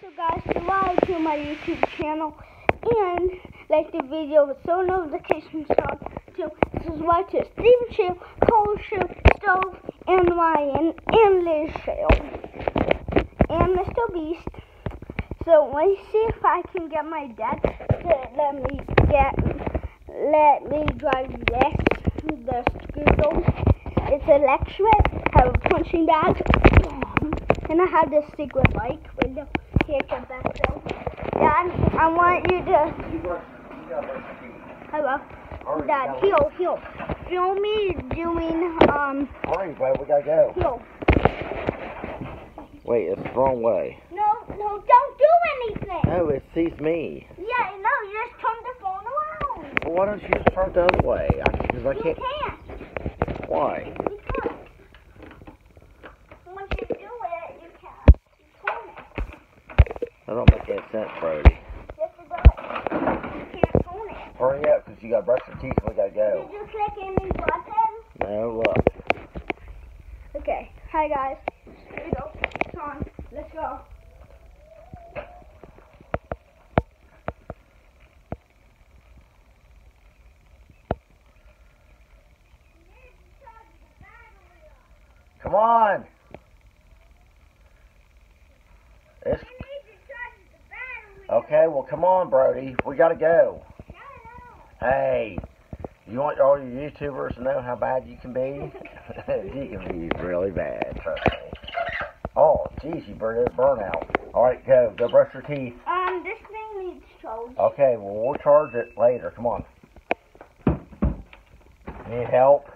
So guys, subscribe to my YouTube channel and like the video with so notifications on to subscribe to Steven Show, Cole Show, Stove, and Ryan, and Liz Show, and Mr. Beast. So let's see if I can get my dad to let me get let me drive this the scooter. It's electric, have a punching bag, and I have this secret bike with the here come back so. Dad, I want you to hello. Dad, heel, heel. Film me doing um bud, we gotta go. heel. Wait, it's the wrong way. No, no, don't do anything. Oh, it sees me. Yeah, no, you just turn the phone around. Well, why don't you just turn the other way? Because I, You can't. can't. Why? You can't. Once 10 cent Brody. Hurry up, because you got to brush your teeth. We got to go. Did you click any button? No, look. Okay. Hi, guys. Here we go. It's on. Let's go. Come on! It's okay. Well, come on, Brody. We gotta go. Hey, you want all your YouTubers to know how bad you can be? you can be really bad. Trust me. Oh, geez, you burned burnout. All right, go. Go brush your teeth. Um, this thing needs charge. Okay, well, we'll charge it later. Come on. Need help?